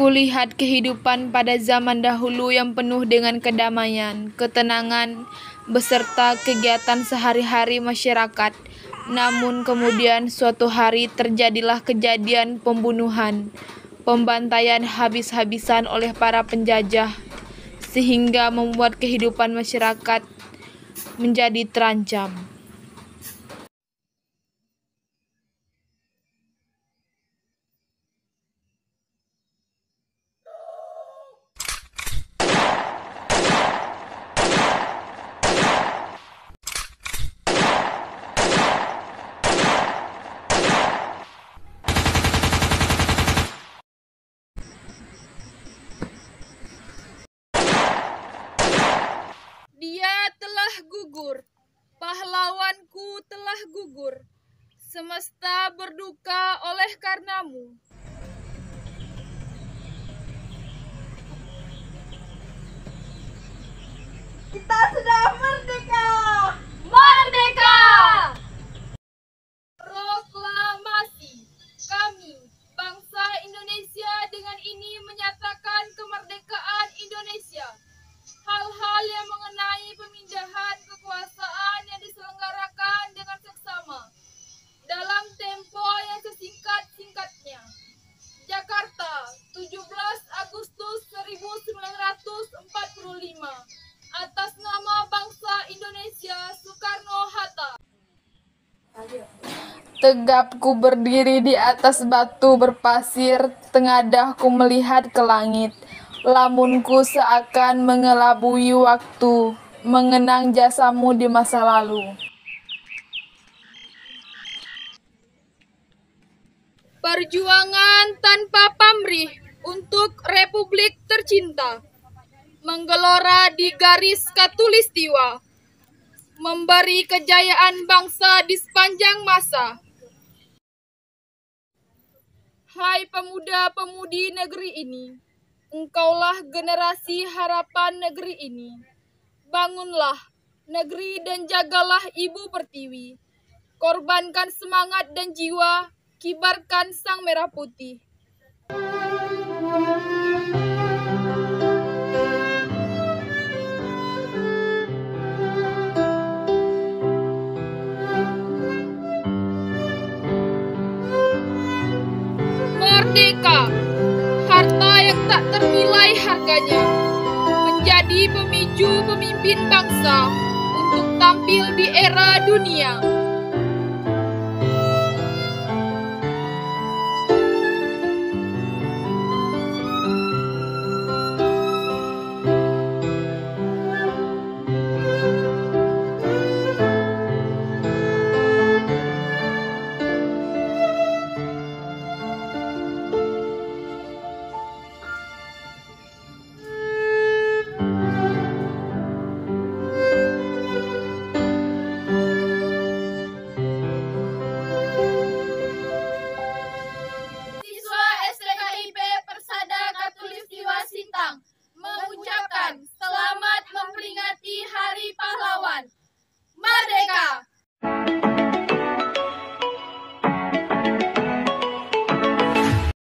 Kulihat kehidupan pada zaman dahulu yang penuh dengan kedamaian, ketenangan, beserta kegiatan sehari-hari masyarakat. Namun kemudian suatu hari terjadilah kejadian pembunuhan, pembantaian habis-habisan oleh para penjajah, sehingga membuat kehidupan masyarakat menjadi terancam. Gugur, pahlawanku telah gugur, semesta berduka oleh karenamu. Kita Tegap ku berdiri di atas batu berpasir, tengadahku melihat ke langit. Lamunku seakan mengelabui waktu, mengenang jasamu di masa lalu. Perjuangan tanpa pamrih untuk Republik tercinta. Menggelora di garis katulistiwa. Memberi kejayaan bangsa di sepanjang masa. Hai pemuda-pemudi negeri ini, engkaulah generasi harapan negeri ini. Bangunlah negeri dan jagalah ibu pertiwi. Korbankan semangat dan jiwa, kibarkan sang merah putih. Merdeka, harta yang tak ternilai harganya, menjadi pemicu pemimpin bangsa untuk tampil di era dunia.